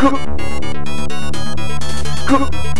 Cook! Go.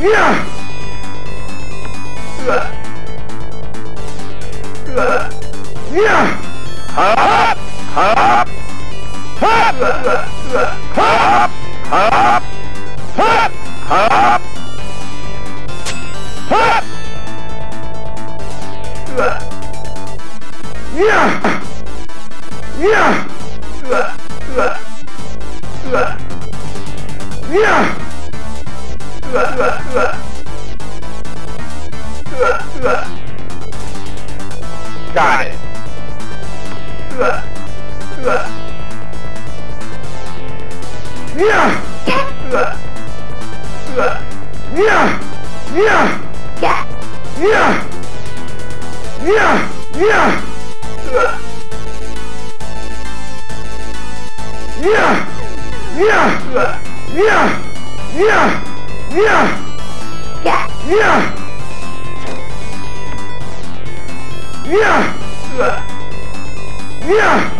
뭐? Yeah!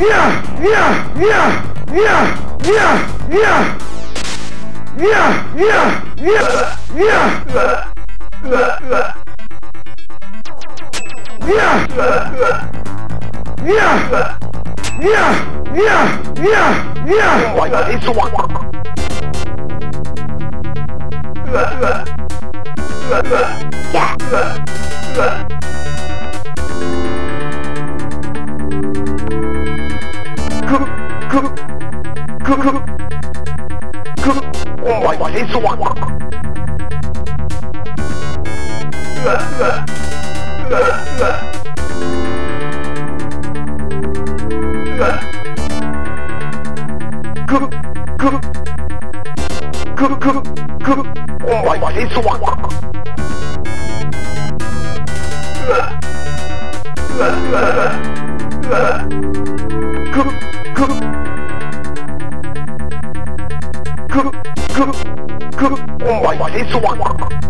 Yeah, yeah, yeah, yeah, yeah, yeah. Yeah, yeah, yeah, yeah. Yeah. Yeah. Yeah. Yeah, yeah, yeah, yeah. Why that is what? Yeah. Yeah. くくくくお前は戦争はうわうわうわうわうわくくくくくお前は戦争はうわうわうわうわうわ this one.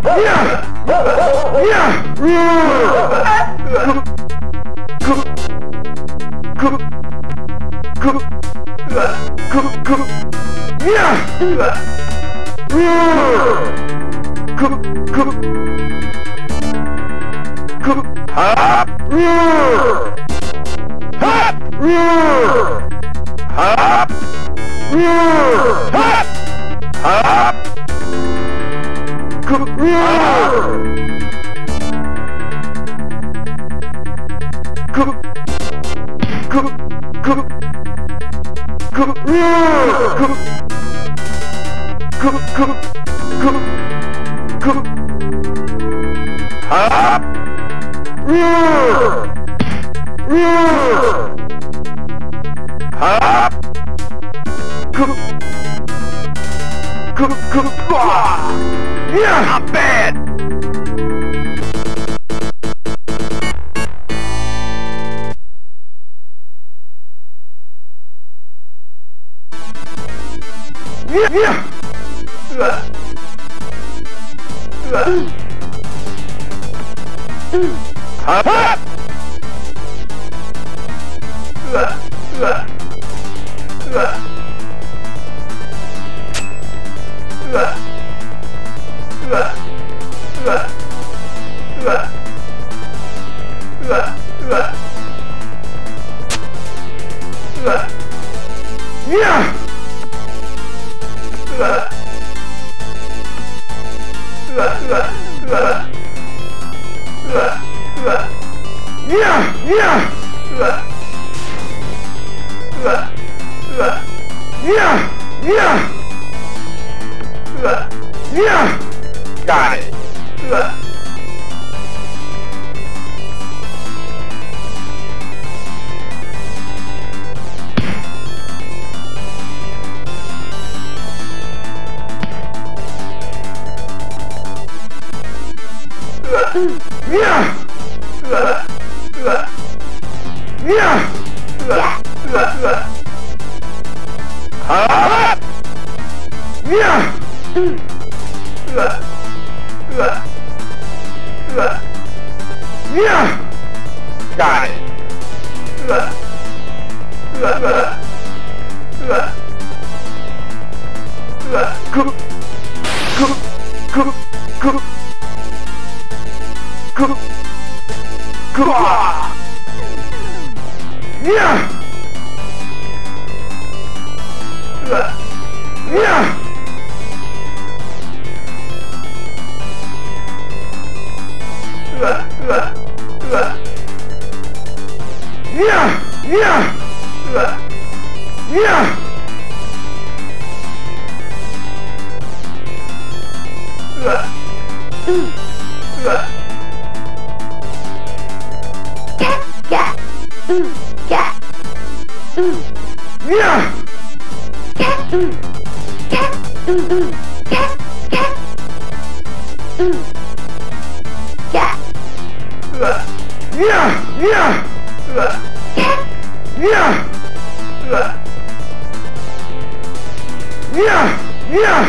Hop! Hop! Hop! Cook, cook, cook, cook, Yeah. I'm bad! Yeah. Uh. Uh. Uh. Got it. Cool. Yeah! Yeah!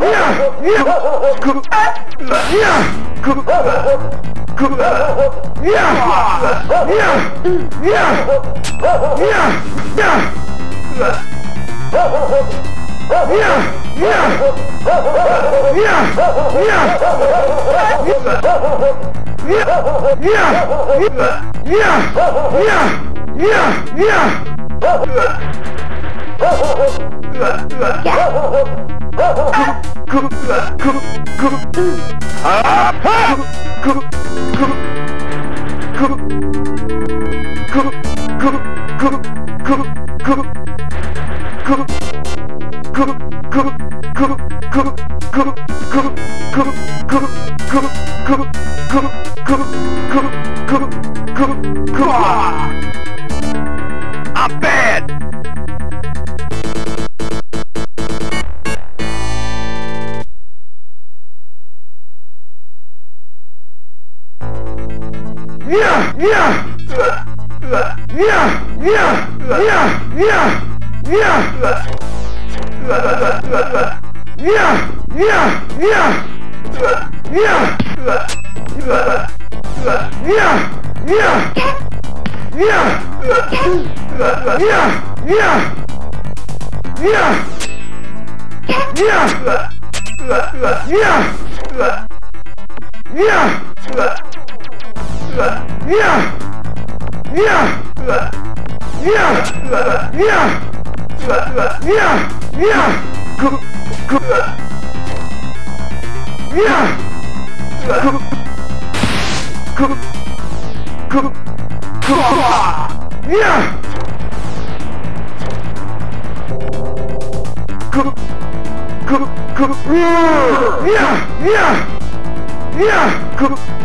Yeah! I'm bad! Yeah!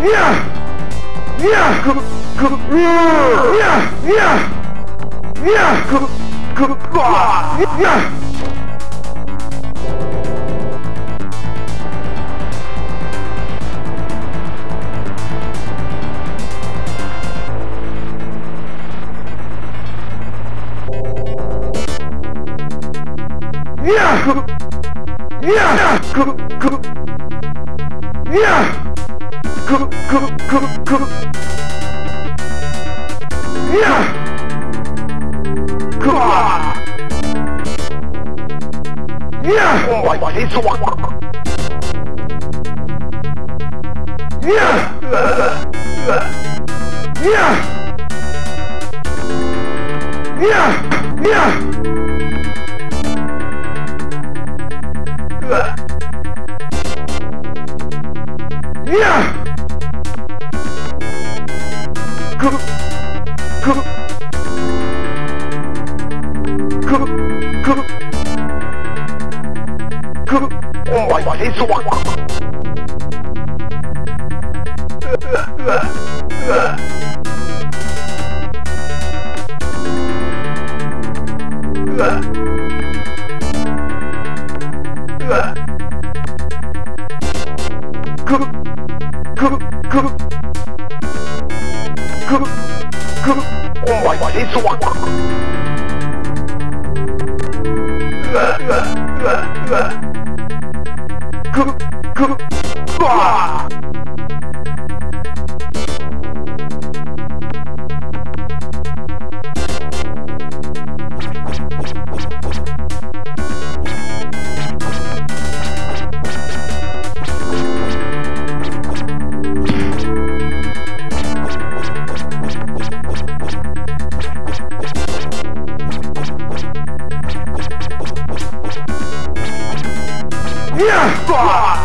Yeah! Yeah! くくくくいやくわいやお前いつわいやお前戦争はう Fuck!